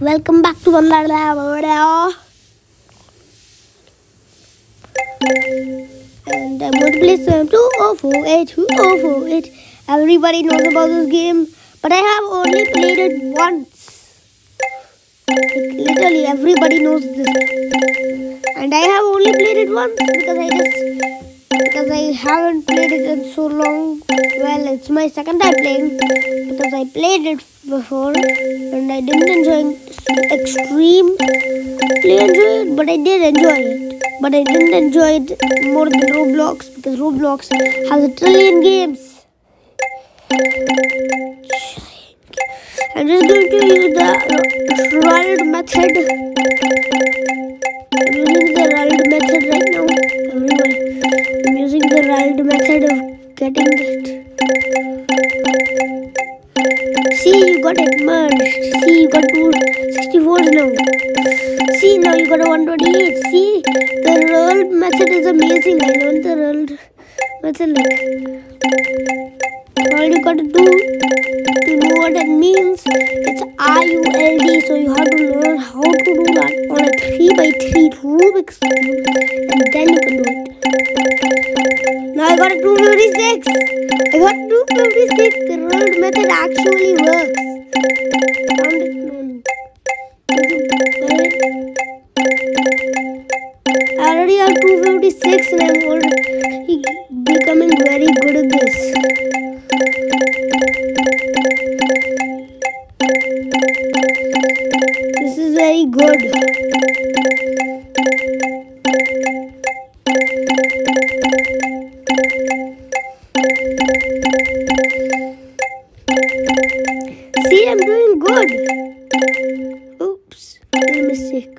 Welcome back to another video. And I'm going to play some 2048, 2048. Everybody knows about this game, but I have only played it once. Like, literally, everybody knows this. And I have only played it once because I just because I haven't played it in so long. Well, it's my second time playing because I played it before and I didn't enjoy it extremely enjoy it, but I did enjoy it. But I didn't enjoy it more than Roblox because Roblox has a trillion games. I'm just going to use the RULD method. I'm using the RULD method right now. Everybody, I'm using the RULD method of getting it. See, you got it merged. See, you got two 64s now. See, now you got a 128. See, the RULD method is amazing. I learned the RULD method. Like, all you gotta do to know what that means, it's IULD. So you have to learn how to do that on a 3 by 3 Rubik's Cube, and then you can do it. Now I got a 256. Got 256. The RULD method actually works. Found it. I already have 256 and I'm already becoming very good at this. This is very good. See, I'm doing good. Oops, made a mistake.